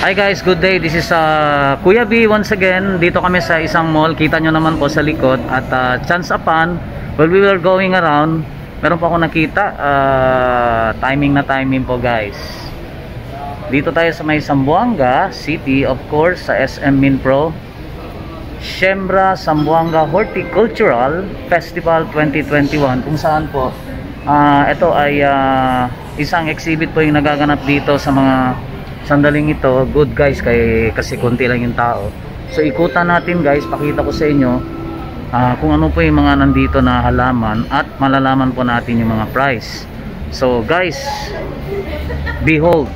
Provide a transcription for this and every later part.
Hi guys, good day. This is uh, Kuya B once again. Dito kami sa isang mall. Kita nyo naman po sa likod. At uh, chance upon, while we were going around, meron po ako nakita. Uh, timing na timing po guys. Dito tayo sa may Sambuanga City, of course, sa SM Minpro. Shembra Sambuanga Horticultural Festival 2021 kung saan po uh, ito ay uh, isang exhibit po yung nagaganap dito sa mga sandaling ito good guys kay, kasi konti lang yung tao. So ikutan natin guys pakita ko sa inyo uh, kung ano po yung mga nandito na halaman at malalaman po natin yung mga price. So guys behold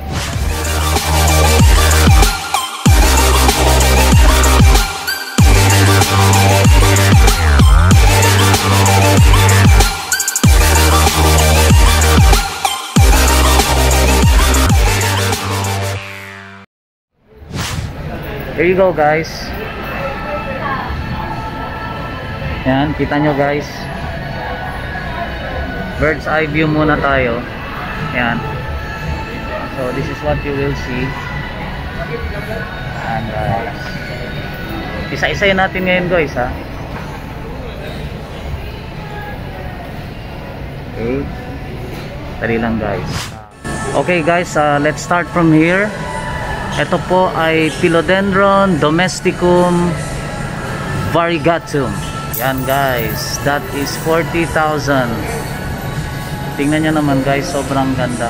There you go guys. Yan, kita nyo guys. Bird's eye view muna tayo. Yan. So this is what you will see. And guys. Isa-isayin natin ngayon guys ha. Okay. Tari lang guys. Okay guys, uh, let's start from here. Ito po ay Philodendron domesticum variegatum. Yan guys, that is 40,000. Tingnan nyo naman guys, sobrang ganda.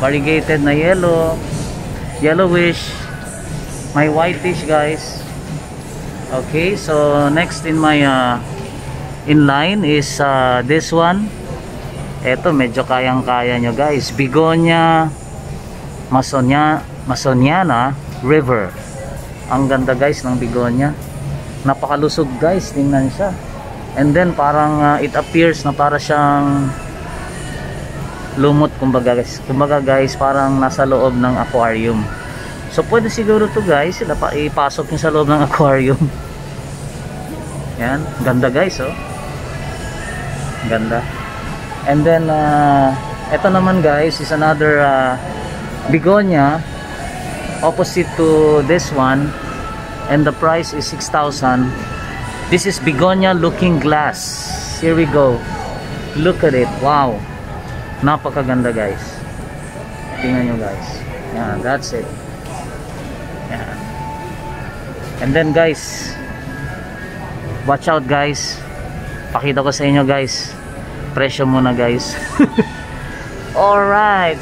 Variegated na yellow, yellowish, may whitish guys. Okay, so next in my uh, in line is uh, this one. Ito medyo kayang-kaya nyo guys. Bigonia Masonia Masoniana River. Ang ganda guys ng bigonya. Napakalusog guys, tingnan siya. And then parang uh, it appears na para siyang lumot kumbaga guys. Kumbaga guys, parang nasa loob ng aquarium. So pwede siguro to guys, sila pa ipasok niyo sa loob ng aquarium. Yan, ganda guys oh. Ganda. And then uh, ito naman guys is another uh, begonia opposite to this one and the price is 6,000 this is begonia looking glass. Here we go. Look at it. Wow. Napakaganda guys. Tingnan nyo guys. Yeah, that's it. Yeah. and then guys watch out guys. Pakita ko sa inyo guys. Presyo muna guys. Alright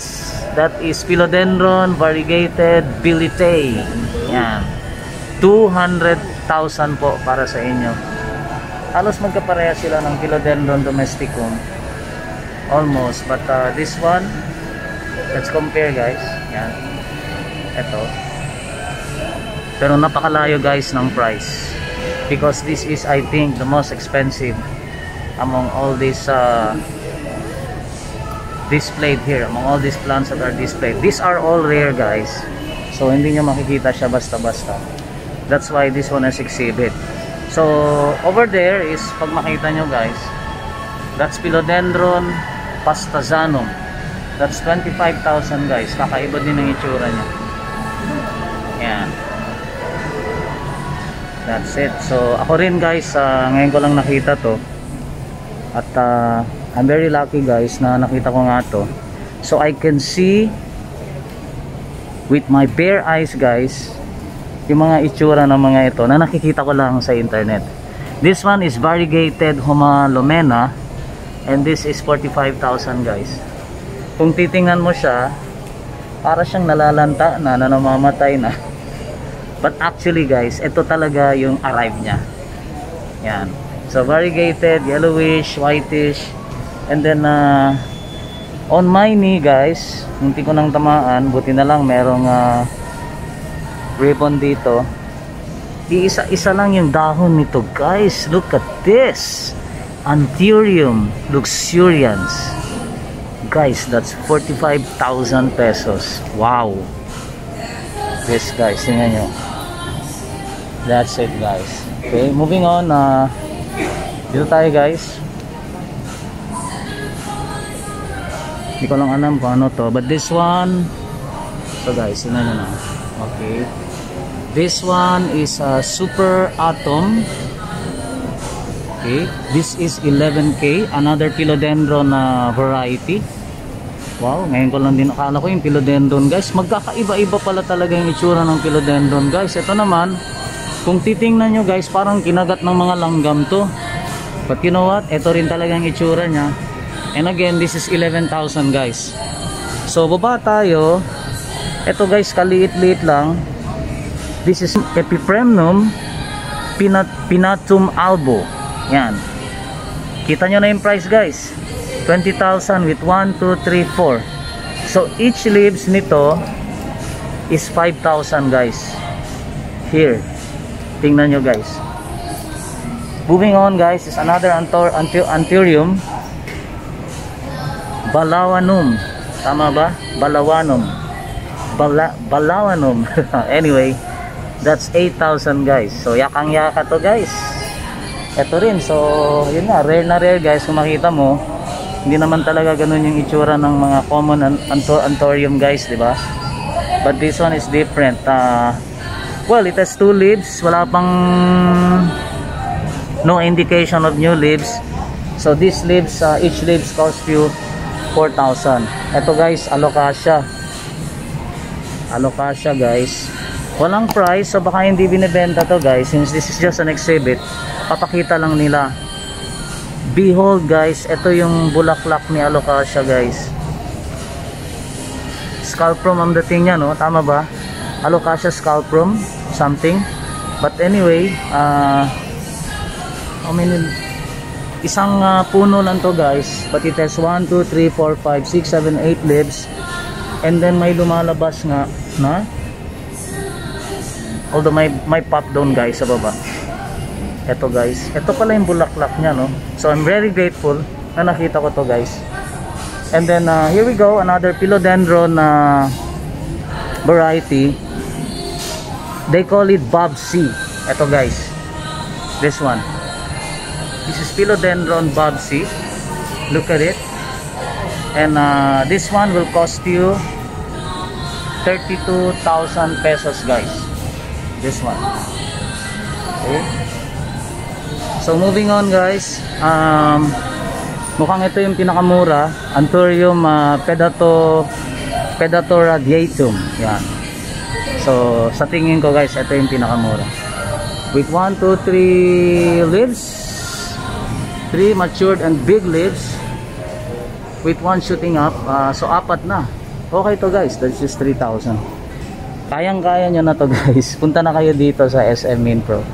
That is Philodendron variegated bilitei. Yan. 200,000 po para sa inyo. Halos magkapareha sila ng Philodendron domesticum. Almost. But uh, this one, let's compare guys. Yan. Ito. Pero napakalayo guys ng price. Because this is I think the most expensive among all these uh, displayed here. Among all these plants that are displayed. These are all rare guys. So hindi nyo makikita siya basta basta that's why this one is exhibit. So over there is pag makita nyo guys that's philodendron pastazanum that's 25,000 guys. Kakaiba din ang itsura nya yan. That's it. So ako rin guys uh, ngayon ko lang nakita to. At uh, I'm very lucky guys na nakita ko nga to. So I can see with my bare eyes guys yung mga itsura ng mga ito na nakikita ko lang sa internet. This one is variegated Humalomena and this is 45,000 guys. Kung titingnan mo siya para siyang nalalanta na na namamatay na. But actually guys ito talaga yung arrive niya. Yan. So variegated yellowish whitish and then uh, on my knee guys hindi ko nang tamaan. Buti na lang merong uh, ribbon dito. Iisa-isa lang yung dahon nito guys. Look at this. Anthurium luxurians. Guys that's 45,000 pesos. Wow. This guys tingnan nyo. That's it guys. Okay moving on uh, dito tayo guys hindi ko lang alam kung ano to but this one so guys yun na Okay. This one is a super atom. Okay. This is 11K. Another philodendron na variety. Wow, ngayon ko lang din nakala ko yung philodendron guys. Magkakaiba-iba pala talaga yung itsura ng philodendron guys. Ito naman, kung titingnan nyo guys, parang kinagat ng mga langgam to. But you know what? Ito rin talaga yung itsura niya. And again, this is 11,000 guys. So, baba tayo. Ito guys, kaliit-liit lang. This is Epipremnum Pinat Pinatum albo. Yan. Kita nyo na yung price guys. 20,000 with 1, 2, 3, 4. So, each leaves nito is 5,000 guys. Here. Tingnan nyo guys. Moving on guys is another antor anti anthurium. Balawanum. Tama ba? Balawanum. Bala Balawanum. anyway, that's 8,000 guys. So, yakang-yaka to guys. Ito rin. So, yun nga. Rare na rare guys. Kung makita mo, hindi naman talaga ganun yung itsura ng mga common antor anthurium guys, di ba? But this one is different. Uh, well, it has two leaves. Wala pang no indication of new leaves. So these leaves, uh, each leaves cost you 4,000. Ito guys, alocasia. Alocasia guys. Walang price, so baka hindi binibenta to guys. Since this is just an exhibit, papakita lang nila behold guys ito yung bulaklak ni alocasia guys scalprum ang dating niya no tama ba alocasia scalprum something but anyway uh, how many isang uh, puno lang to guys. But it has 1, 2, 3, 4, 5, 6, 7, 8 leaves. And then may lumalabas nga na? Although may, may pop down guys sa baba. Eto guys. Ito pala yung bulaklak niya no? So I'm very grateful na nakita ko to guys. And then uh, here we go. Another philodendron uh, variety. They call it Bob C. Eto guys. This one this is philodendron Bob C look at it. And uh, this one will cost you 32,000 pesos guys. This one. Okay. So moving on guys, um, mukhang ito yung pinakamura, Anthurium uh, pedato Predator radiatum. Yan. So sa tingin ko guys, ito yung pinakamura. With 1, 2, 3 leaves, 3 matured and big leaves, with 1 shooting up, uh, so apat na. Okay to guys, that's just 3,000. Kayang-kaya nyo na to guys. Punta na kayo dito sa SM Minpro.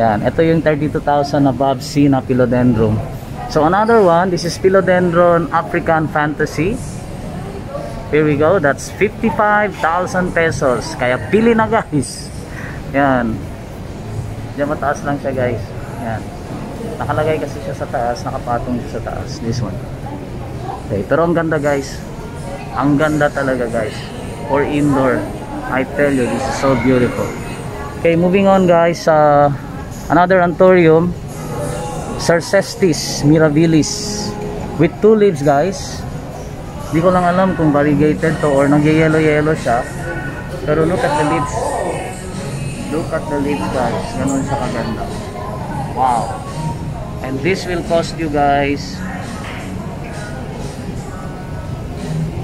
Yan, ito yung 32,000 na Bob C na Philodendron. So another one, this is Philodendron African Fantasy. Here we go, that's 55,000 pesos. Kaya pili na guys. Yan. Diyan mataas lang siya guys. Yan. Nakalagay kasi siya sa taas, nakapatong siya sa taas. This one. Okay, pero ang ganda guys. Ang ganda talaga guys. For indoor. I tell you, this is so beautiful. Okay, moving on guys. Uh, another anthurium Sarcestis mirabilis with two leaves guys hindi ko lang alam kung variegated to or nag-yellow yellow siya pero look at the leaves look at the leaves guys ganun siya kaganda wow and this will cost you guys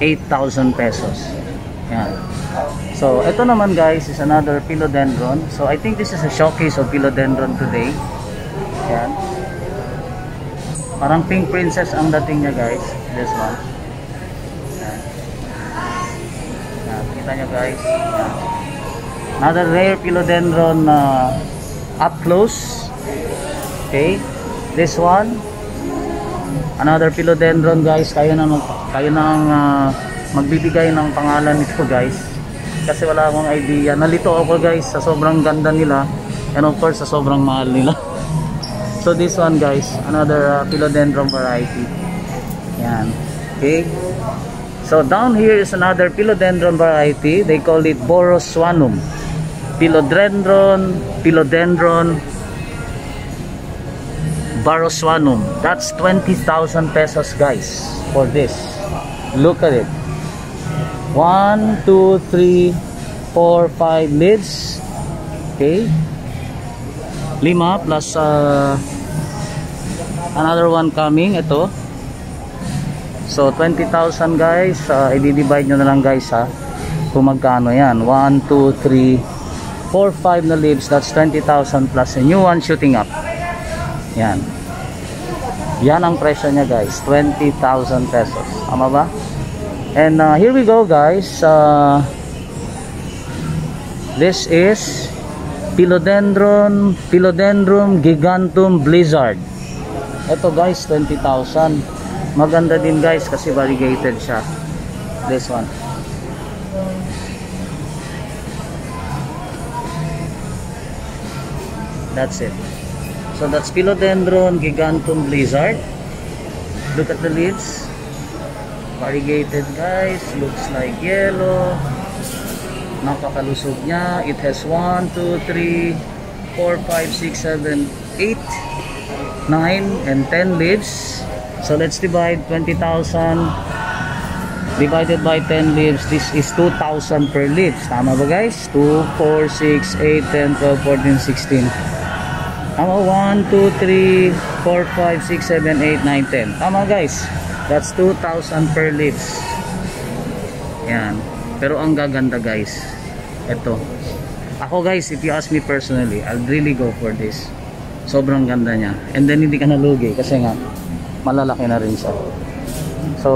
8,000 pesos yan So, ito naman guys is another philodendron. So, I think this is a showcase of philodendron today. Yan. Parang pink princess ang dating niya guys. This one. Yan. Kita nyo guys. Another rare philodendron uh, up close. Okay. This one. Another philodendron guys. Kayo na, kayo na uh, magbibigay ng pangalan nito guys. Kasi wala akong idea. Nalito ako guys sa sobrang ganda nila. And of course sa sobrang mahal nila. So this one guys another uh, philodendron variety. Yan. Okay? So down here is another philodendron variety. They call it boroswanum philodendron philodendron baroswanum that's 20,000 pesos guys for this look at it 1, 2, 3, 4, 5 leads. Okay. Lima plus uh, another one coming. Ito. So 20,000 guys. Uh, i-divide nyo na lang guys ha. Kung magkano yan. 1, 2, 3, 4, 5 na leads. That's 20,000 plus a new one shooting up. Yan. Yan ang presyo niya guys. 20,000 pesos. Tama ba? And uh, here we go guys. Uh, This is Philodendron Philodendron gigantum blizzard. Ito guys, 20,000. Maganda din guys kasi variegated siya. This one. That's it. So that's Philodendron gigantum blizzard. Look at the leaves. Variegated guys. Looks like yellow. Napakalusog niya. It has 1, 2, 3 4, 5, 6, 7, 8 9 and 10 leaves. So let's divide 20,000 divided by 10 leaves. This is 2,000 per leaves. Tama ba guys? 2, 4, 6, 8, 10, 12, 14, 16 tama 1, 2, 3 4, 5, 6, 7, 8, 9, 10 tama guys. That's 2,000 per leaves yan. Pero ang gaganda guys ito ako guys if you ask me personally I'll really go for this. Sobrang ganda niya. And then hindi ka nalugi kasi nga malalaki na rin siya. So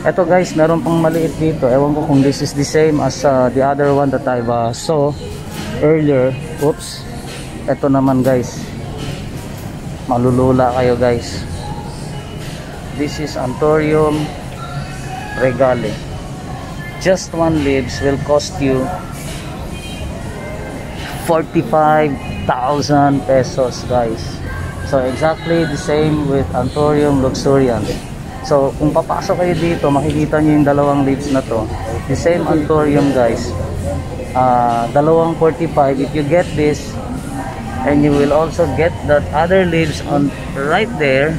ito guys meron pang maliit dito. Ewan ko kung this is the same as uh, the other one that I uh, saw earlier. Oops ito naman guys. Malulula kayo guys. This is Antorium regale. Just one leaves will cost you 45,000 pesos guys. So exactly the same with Anthurium luxurians so kung papasok kayo dito makikita nyo yung dalawang leaves na to. The same Anthurium guys. Uh, dalawang 45 if you get this and you will also get that other leaves on right there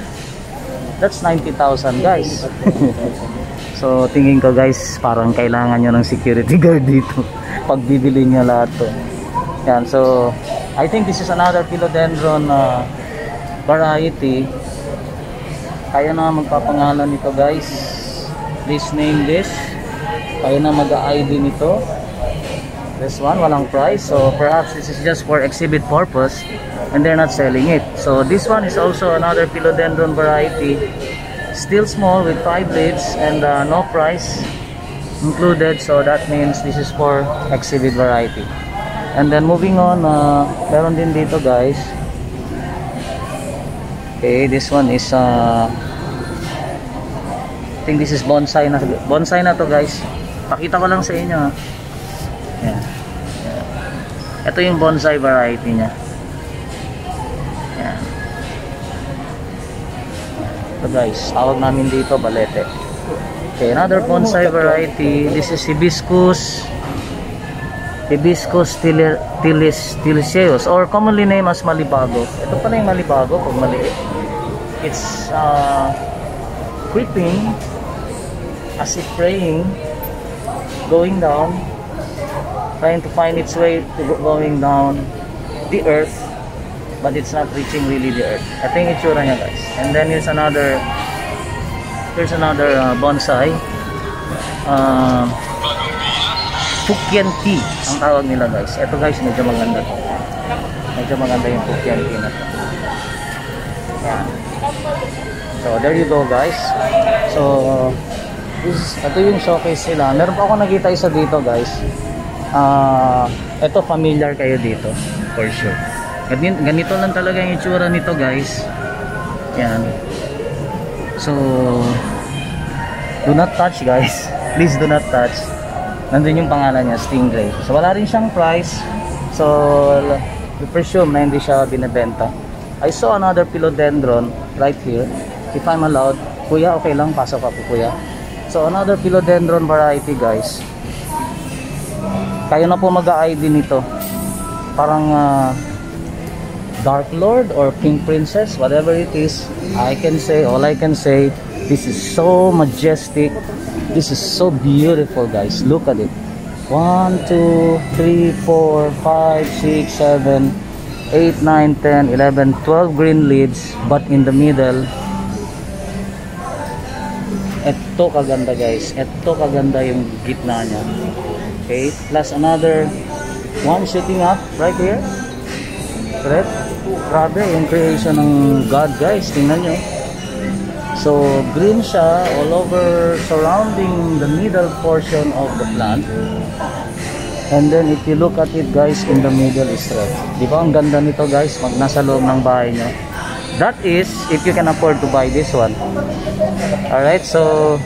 that's 90,000 guys So tingin ko guys parang kailangan nyo ng security guard dito pag bibili nyo lahat to. Yan so I think this is another philodendron uh, variety. Kaya na magpapangalan nito guys. Please name this. Kaya na mag-ID nito. This one walang price. So perhaps this is just for exhibit purpose and they're not selling it. So this one is also another philodendron variety. Still small with 5 leaves and uh, no price included. So that means this is for exhibit variety. And then moving on uh, meron din dito guys. Okay this one is uh, I think this is bonsai na bonsai na to guys. Pakita ko lang sa inyo yeah. Yeah. ito yung bonsai variety niya. Ito guys tawag namin dito balete. Okay another bonsai variety. This is hibiscus hibiscus tilis tiliseus or commonly named as malibago. Ito pala yung malibago pag maliit. It's uh, creeping as if praying going down trying to find its way to going down the earth but it's not reaching really the earth. Ito yung itsura niya guys. And then here's another here's another uh, bonsai. Uh, Fukyan tea ang tawag nila guys. Ito guys medyo maganda to. Medyo maganda yung Fukyan tea na to. Yan. So there you go guys. So this, ito yung showcase nila. Meron pa ako nakita isa dito guys. Uh, ito familiar kayo dito. For sure. Ganito lang talaga yung itsura nito guys. Yan. So do not touch guys. Please do not touch. Nandun yung pangalan niya stingray. So wala rin siyang price. So we presume na hindi siya binebenta I saw another philodendron right here if I'm allowed. Kuya okay lang? Pasok ako kuya. So another philodendron variety guys kayo na po mag-ID nito parang uh, Dark Lord or Pink Princess, whatever it is, I can say, all I can say, this is so majestic. This is so beautiful, guys. Look at it. 1, 2, 3, 4, 5, 6, 7, 8, 9, 10, 11, 12 green leaves but in the middle eto kaganda guys eto kaganda yung gitna niya okay plus another one shooting up right here. Correct? Grabe yung creation ng God guys. Tingnan nyo. So green siya all over surrounding the middle portion of the plant. And then if you look at it guys in the middle is red di ba ang ganda nito guys pag nasa loob ng bahay nyo? That is if you can afford to buy this one. Alright so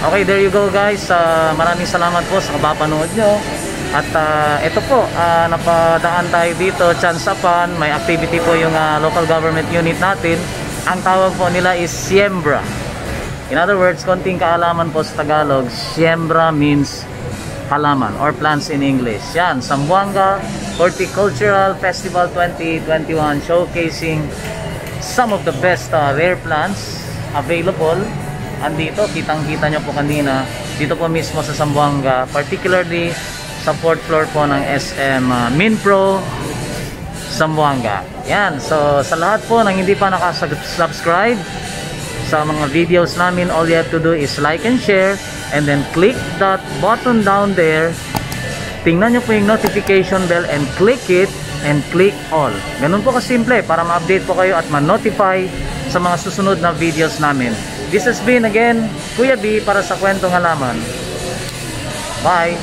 okay there you go guys uh, maraming salamat po sa kapapanood nyo at uh, ito po uh, napadaan tayo dito Chansapan may activity po yung uh, local government unit natin ang tawag po nila is Siembra in other words konting kaalaman po sa Tagalog Siembra means halaman or plants in English. Yan, Zamboanga Horticultural Festival 2021 showcasing some of the best uh, rare plants available. Andito, kitang-kita nyo po kanina, dito po mismo sa Zamboanga, particularly sa fourth floor po ng SM uh, Minpro Zamboanga. Yan, so sa lahat po ng hindi pa nakasubscribe sa mga videos namin, all you have to do is like and share and then click that button down there. Tingnan nyo po yung notification bell and click it and click all. Ganun po kasimple para ma-update po kayo at ma-notify sa mga susunod na videos namin this has been again Kuya B para sa kwentong halaman bye